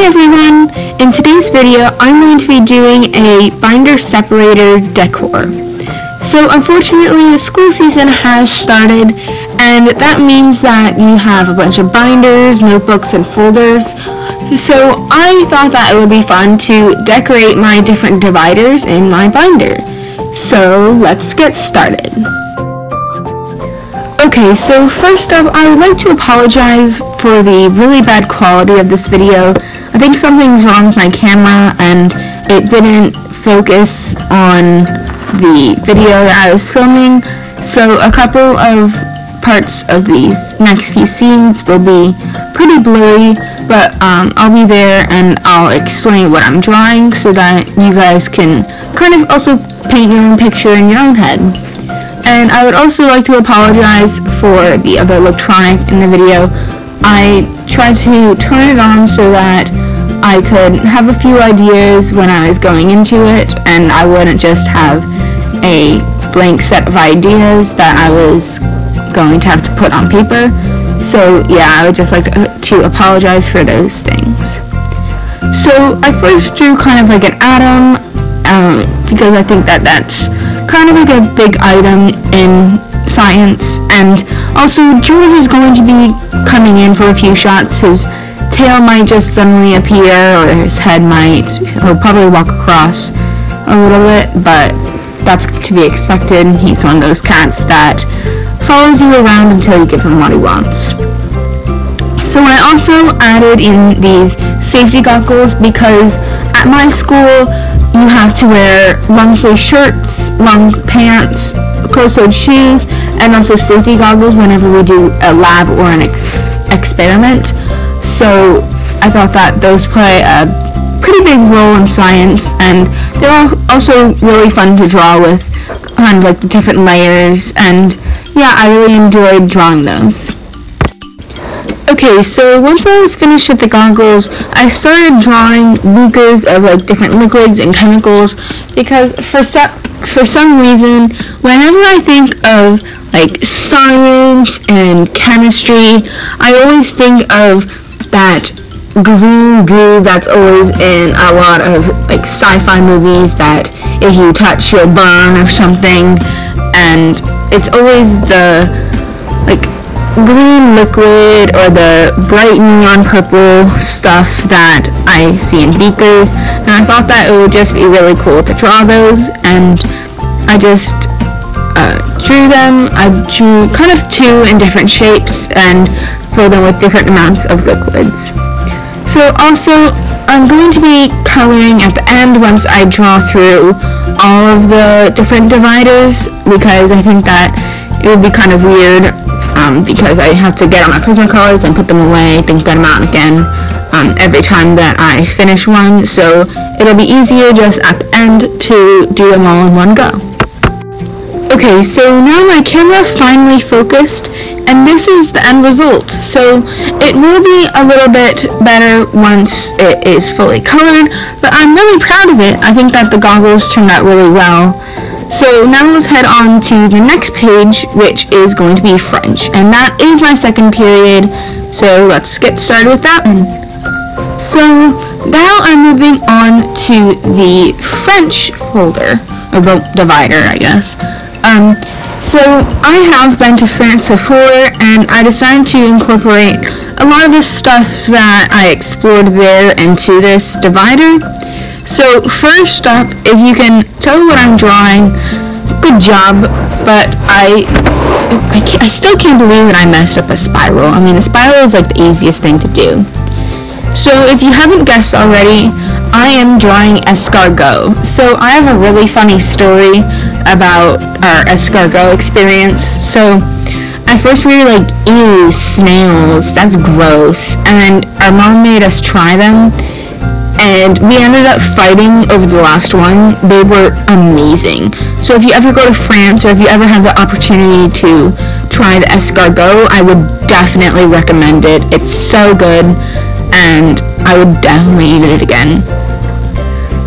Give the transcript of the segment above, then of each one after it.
Hi everyone! In today's video, I'm going to be doing a binder separator decor. So unfortunately, the school season has started, and that means that you have a bunch of binders, notebooks, and folders. So I thought that it would be fun to decorate my different dividers in my binder. So let's get started. Okay, so first up, I would like to apologize for the really bad quality of this video. I think something's wrong with my camera and it didn't focus on the video that I was filming. So a couple of parts of these next few scenes will be pretty blurry, but um, I'll be there and I'll explain what I'm drawing so that you guys can kind of also paint your own picture in your own head. And I would also like to apologize for the other electronic in the video. I tried to turn it on so that I could have a few ideas when I was going into it and I wouldn't just have a blank set of ideas that I was going to have to put on paper. So yeah, I would just like to, to apologize for those things. So I first drew kind of like an atom um, because I think that that's kind of like a big item in science. And also, George is going to be coming in for a few shots. His tail might just suddenly appear, or his head might. He'll probably walk across a little bit, but that's to be expected. He's one of those cats that follows you around until you give him what he wants. So I also added in these safety goggles because at my school you have to wear long sleeve shirts, long pants, closed-toed shoes, and also safety goggles whenever we do a lab or an ex- experiment. So I thought that those play a pretty big role in science, and they're also really fun to draw with kind of like the different layers, and yeah, I really enjoyed drawing those. Okay, so once I was finished with the goggles, I started drawing beakers of like different liquids and chemicals because for some for some reason, whenever I think of like science and chemistry, I always think of that green goo that's always in a lot of like sci-fi movies that if you touch you'll burn or something. And it's always the green liquid or the bright neon purple stuff that I see in beakers and I thought that it would just be really cool to draw those and I just uh, drew them. I drew kind of two in different shapes and filled them with different amounts of liquids. So also I'm going to be coloring at the end once I draw through all of the different dividers because I think that it would be kind of weird um, because I have to get out my Prismacolors and put them away, then get them out again um, every time that I finish one. So it'll be easier just at the end to do them all in one go. Okay, so now my camera finally focused and this is the end result. So it will be a little bit better once it is fully colored, but I'm really proud of it. I think that the goggles turned out really well. So now let's head on to the next page, which is going to be French. And that is my second period, so let's get started with that one. So now I'm moving on to the French folder, or divider, I guess. Um, so I have been to France before, and I decided to incorporate a lot of the stuff that I explored there into this divider. So first up, if you can tell what I'm drawing, good job, but I I, I, still can't believe that I messed up a spiral. I mean, a spiral is like the easiest thing to do. So if you haven't guessed already, I am drawing escargot. So I have a really funny story about our escargot experience. So at first we were like, ew, snails, that's gross. And our mom made us try them and we ended up fighting over the last one. They were amazing. So if you ever go to France or if you ever have the opportunity to try the escargot, I would definitely recommend it. It's so good and I would definitely eat it again.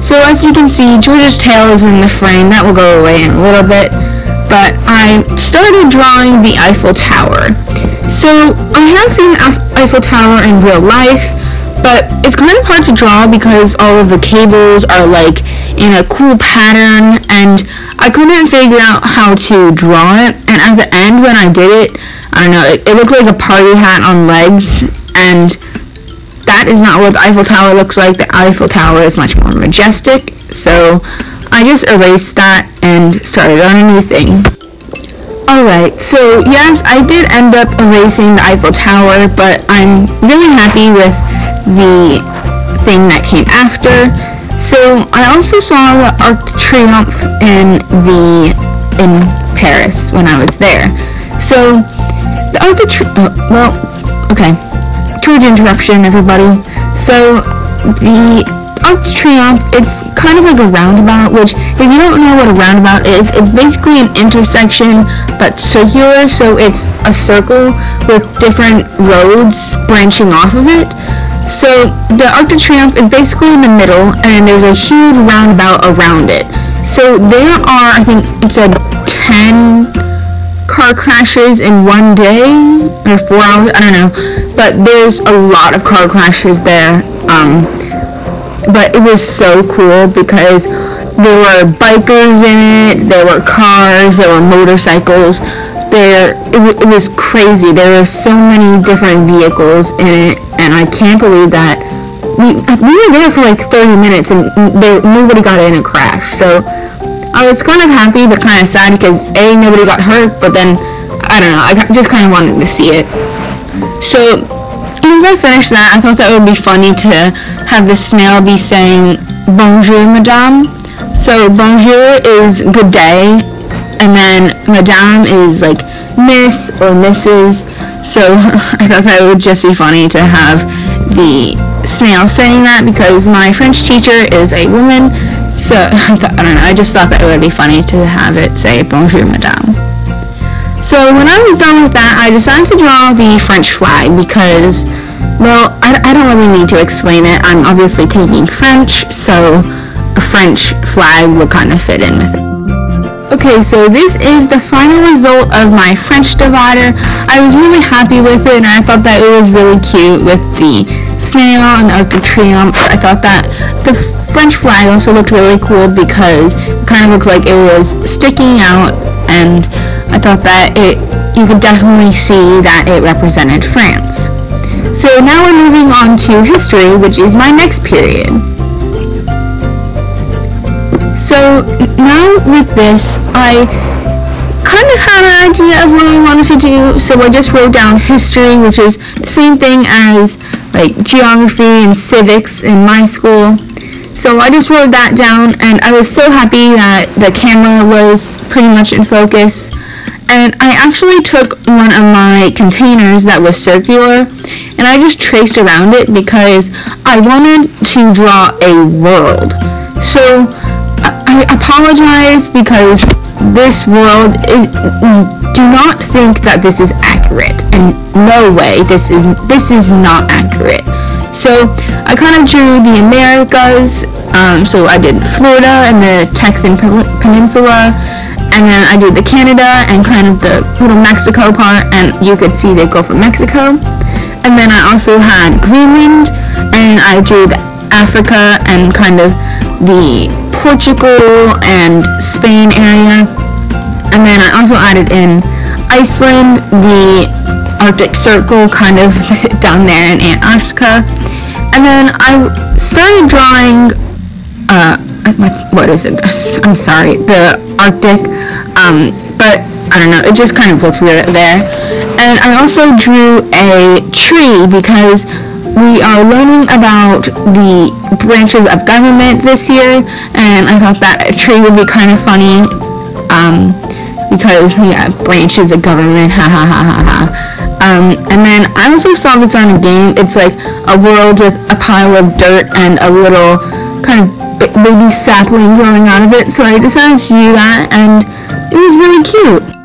So as you can see, George's tail is in the frame. That will go away in a little bit. But I started drawing the Eiffel Tower. So I have seen Eiffel Tower in real life, but it's kind of hard to draw because all of the cables are like in a cool pattern and I couldn't figure out how to draw it. And at the end when I did it I don't know it, it looked like a party hat on legs and that is not what the Eiffel Tower looks like. The Eiffel Tower is much more majestic. So I just erased that and started on a new thing. Alright, so yes, I did end up erasing the Eiffel Tower, but I'm really happy with the thing that came after. So I also saw the Arc de Triomphe in the in Paris when I was there. So the Arc de Triomphe, uh, well, okay, true interruption, everybody. So the Arc de Triomphe, it's kind of like a roundabout, which if you don't know what a roundabout is, it's basically an intersection but circular, so it's a circle with different roads branching off of it. So the Arc de Triomphe is basically in the middle and there's a huge roundabout around it. So there are, I think it said 10 car crashes in one day or four hours, I don't know. But there's a lot of car crashes there. Um, but it was so cool because there were bikers in it, there were cars, there were motorcycles. There, it, w- it was crazy. There were so many different vehicles in it, and I can't believe that we we were there for like 30 minutes and there, nobody got in a crash. So I was kind of happy but kind of sad because a nobody got hurt, but then I don't know. I just kind of wanted to see it. So as I finished that, I thought that it would be funny to have the snail be saying bonjour, madame. So bonjour is good day, and then madame is like miss or missus. So I thought that would just be funny to have the snail saying that because my French teacher is a woman. So I, thought, I don't know. I just thought that it would be funny to have it say bonjour, madame. So when I was done with that, I decided to draw the French flag because, well, I, I don't really need to explain it. I'm obviously taking French, so a French flag would kind of fit in with it. Okay, so this is the final result of my French divider. I was really happy with it and I thought that it was really cute with the snail and the Arc Triomphe. I thought that the French flag also looked really cool because it kind of looked like it was sticking out and I thought that it you could definitely see that it represented France. So now we're moving on to history, which is my next period. So now with this, I kind of had an idea of what I wanted to do, so I just wrote down history, which is the same thing as like geography and civics in my school. So I just wrote that down, and I was so happy that the camera was pretty much in focus. And I actually took one of my containers that was circular, and I just traced around it because I wanted to draw a world. So I apologize because this world do not think that this is accurate. And no way this is this is not accurate. So I kind of drew the Americas um, so I did Florida and the Texan Peninsula and then I did the Canada and kind of the little Mexico part and you could see they go from Mexico. And then I also had Greenland and I drew the Africa and kind of the Portugal and Spain area. And then I also added in Iceland, the Arctic Circle kind of down there in Antarctica. And then I started drawing, uh, what is it? I'm sorry, the Arctic. Um, but I don't know, it just kind of looked weird there. And I also drew a tree because we are learning about the branches of government this year, and I thought that a tree would be kind of funny, um, because yeah, branches of government, ha ha ha ha ha. Um, and then I also saw this on a game. It's like a world with a pile of dirt and a little kind of baby sapling growing out of it. So I decided to do that, and it was really cute.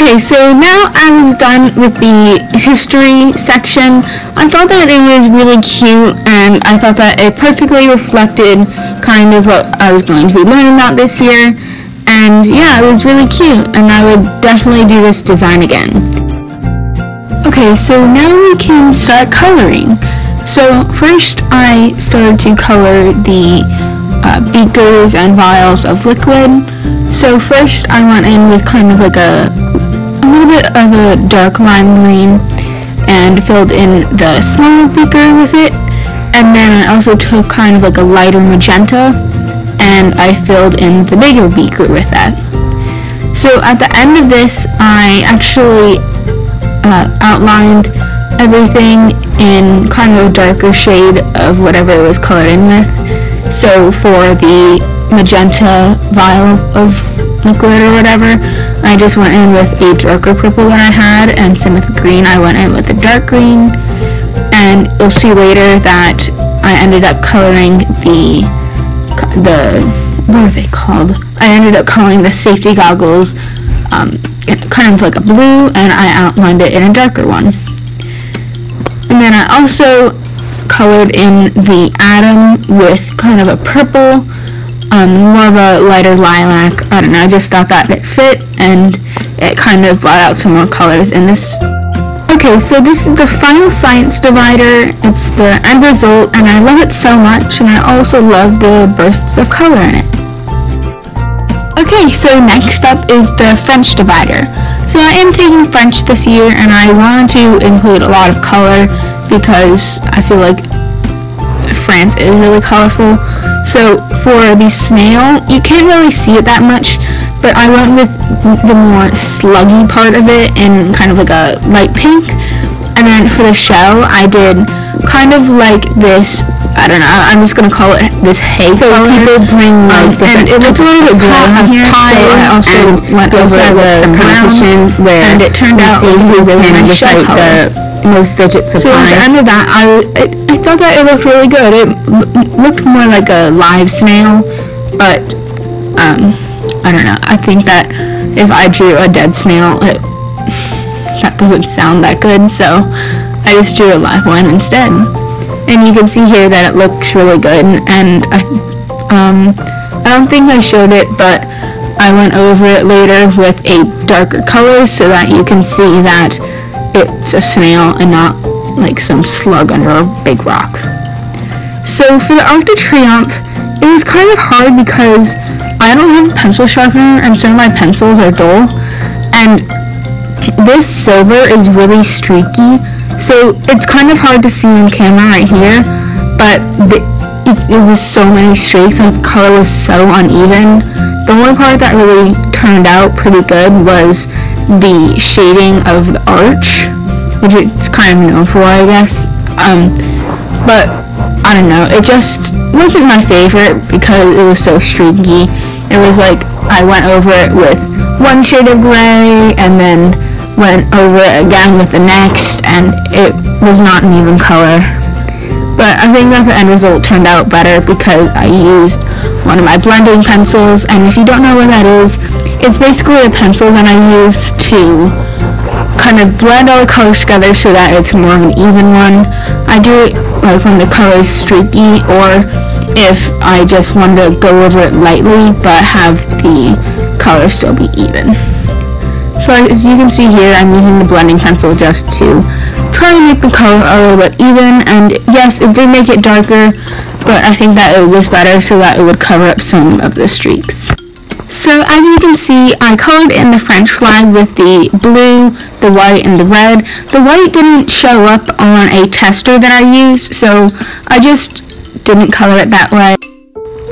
Okay, so now I was done with the history section. I thought that it was really cute and I thought that it perfectly reflected kind of what I was going to be learning about this year. And yeah, it was really cute and I would definitely do this design again. Okay, so now we can start coloring. So first I started to color the uh, beakers and vials of liquid. So first I went in with kind of like a, a little bit of a dark lime green and filled in the smaller beaker with it. And then I also took kind of like a lighter magenta and I filled in the bigger beaker with that. So at the end of this, I actually uh, outlined everything in kind of a darker shade of whatever it was colored in with. So for the magenta vial of liquid or whatever, I just went in with a darker purple that I had, and same with green, I went in with a dark green. And you'll see later that I ended up coloring the the what are they called? I ended up coloring the safety goggles um, kind of like a blue, and I outlined it in a darker one. And then I also colored in the atom with kind of a purple, um, more of a lighter lilac. I don't know, I just thought that it fit and it kind of brought out some more colors in this. Okay, so this is the final science divider. It's the end result and I love it so much and I also love the bursts of color in it. Okay, so next up is the French divider. So I am taking French this year and I wanted to include a lot of color because I feel like France is really colorful. So for the snail, you can't really see it that much, but I went with the more sluggy part of it in kind of like a light pink. And then for the shell, I did kind of like this I don't know. I'm just gonna call it this hay so color. people bring like um, different. And it looked a little bit gray here, pies, so I also and went over it with some competition brown, where and it turned out see who really can recite the most digits of So at the end of that, I, I, I thought that it looked really good. It looked more like a live snail, but um, I don't know. I think that if I drew a dead snail, it that doesn't sound that good. So I just drew a live one instead. And you can see here that it looks really good. And I, um, I don't think I showed it, but I went over it later with a darker color so that you can see that it's a snail and not like some slug under a big rock. So for the Arc de Triomphe, it was kind of hard because I don't have a pencil sharpener and some of my pencils are dull. And this silver is really streaky, so it's kind of hard to see in camera right here, but the, it, it was so many streaks and the color was so uneven. The only part that really turned out pretty good was the shading of the arch, which it's kind of known for, I guess. Um, but I don't know, it just wasn't my favorite because it was so streaky. It was like I went over it with one shade of gray and then went over it again with the next and it was not an even color. But I think that the end result turned out better because I used one of my blending pencils and if you don't know what that is, it's basically a pencil that I use to kind of blend all the colors together so that it's more of an even one. I do it like when the color is streaky or if I just want to go over it lightly but have the color still be even. So as you can see here, I'm using the blending pencil just to try to make the color a little bit even. And yes, it did make it darker, but I think that it was better so that it would cover up some of the streaks. So as you can see, I colored in the French flag with the blue, the white, and the red. The white didn't show up on a tester that I used, so I just didn't color it that way.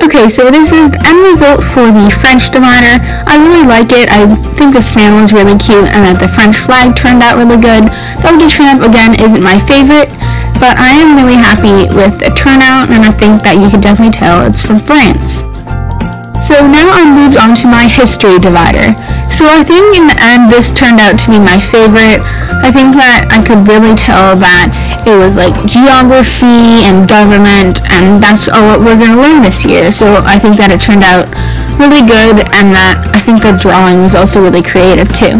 Okay, so this is the end result for the French divider. I really like it. I think the snail was really cute and that the French flag turned out really good. The de again, isn't my favorite, but I am really happy with the turnout and I think that you can definitely tell it's from France. So now I moved on to my history divider. So I think in the end this turned out to be my favorite. I think that I could really tell that it was like geography and government and that's all what we're going to learn this year. So I think that it turned out really good and that I think the drawing was also really creative too.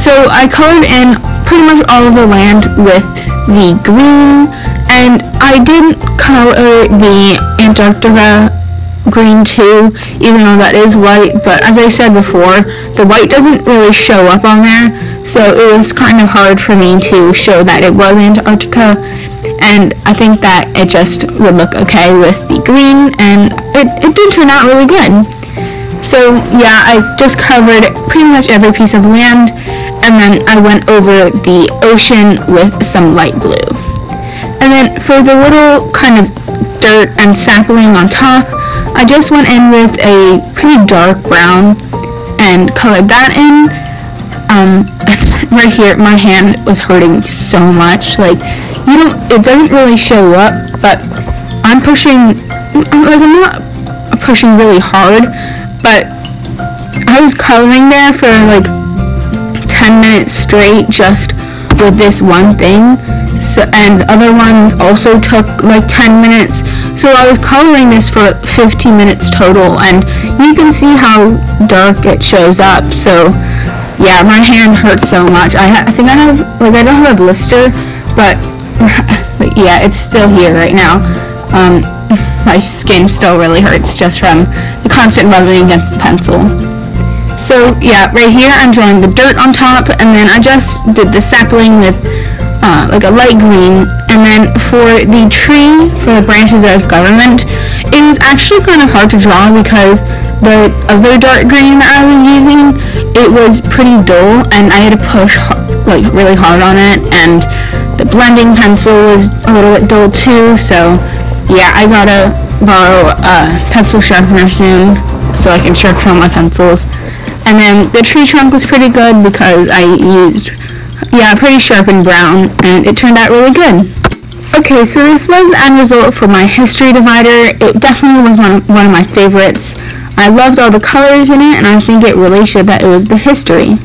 So I colored in pretty much all of the land with the green and I didn't color the Antarctica green too, even though that is white, but as I said before, the white doesn't really show up on there, so it was kind of hard for me to show that it was Antarctica, and I think that it just would look okay with the green, and it, it did turn out really good. So yeah, I just covered pretty much every piece of land, and then I went over the ocean with some light blue. And then for the little kind of dirt and sapling on top, I just went in with a pretty dark brown and colored that in. Um, right here, my hand was hurting so much. Like, you don't, it doesn't really show up, but I'm pushing, like, I'm not pushing really hard, but I was coloring there for like 10 minutes straight just with this one thing. So, and other ones also took like 10 minutes. So I was coloring this for 15 minutes total, and you can see how dark it shows up. So yeah, my hand hurts so much. I, I think I have, like, I don't have a blister, but, but yeah, it's still here right now. Um, my skin still really hurts just from the constant rubbing against the pencil. So yeah, right here I'm drawing the dirt on top, and then I just did the sapling with uh, like a light green. And then for the tree, for the branches of government, it was actually kind of hard to draw because the other dark green that I was using, it was pretty dull, and I had to push like really hard on it, and the blending pencil was a little bit dull too. So yeah, I gotta borrow a pencil sharpener soon so I can sharpen my pencils. And then the tree trunk was pretty good because I used yeah, pretty sharp and brown, and it turned out really good. Okay, so this was the end result for my history divider. It definitely was one of, one of my favorites. I loved all the colors in it, and I think it really showed that it was the history.